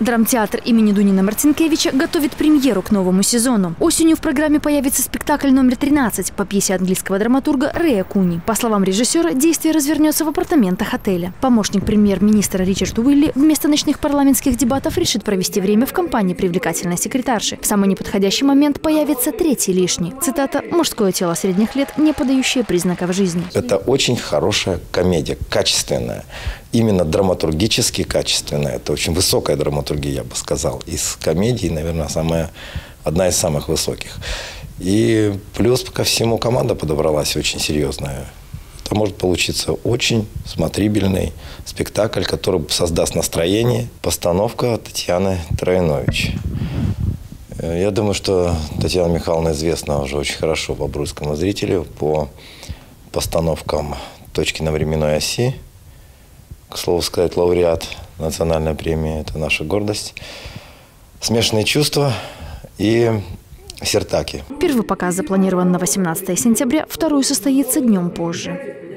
Драмтеатр имени Дунина Марцинкевича готовит премьеру к новому сезону. Осенью в программе появится спектакль номер 13 по пьесе английского драматурга Рэя Куни. По словам режиссера, действие развернется в апартаментах отеля. Помощник премьер-министра Ричард Уилли вместо ночных парламентских дебатов решит провести время в компании привлекательной секретарши. В самый неподходящий момент появится третий лишний. Цитата «Мужское тело средних лет, не подающее признаков жизни». Это очень хорошая комедия, качественная. Именно драматургически качественная. Это очень высокая драматургия, я бы сказал. Из комедий, наверное, самая, одна из самых высоких. И плюс ко всему команда подобралась очень серьезная. Это может получиться очень смотрибельный спектакль, который создаст настроение. Постановка Татьяны Троинович. Я думаю, что Татьяна Михайловна известна уже очень хорошо бобруйскому зрителю по постановкам «Точки на временной оси», к слову сказать, лауреат национальной премии. Это наша гордость. Смешанные чувства и сертаки. Первый показ запланирован на 18 сентября, второй состоится днем позже.